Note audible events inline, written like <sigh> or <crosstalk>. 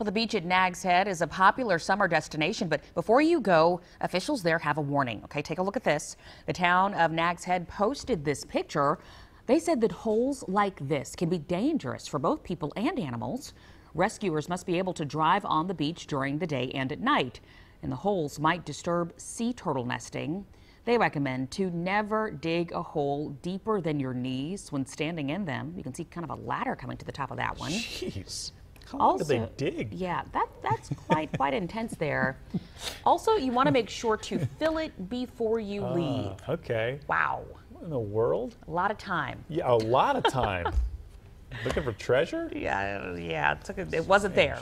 Well, the beach at Nags Head is a popular summer destination, but before you go, officials there have a warning. Okay, take a look at this. The town of Nags Head posted this picture. They said that holes like this can be dangerous for both people and animals. Rescuers must be able to drive on the beach during the day and at night, and the holes might disturb sea turtle nesting. They recommend to never dig a hole deeper than your knees when standing in them. You can see kind of a ladder coming to the top of that one. Jeez. How do they dig? Yeah, that, that's quite quite intense there. Also, you want to make sure to fill it before you Ah, leave. okay. Wow, What in the world? a lot of time. Yeah, a lot of time. <laughs> Looking for treasure? Yeah, yeah, it, took a, it wasn't there.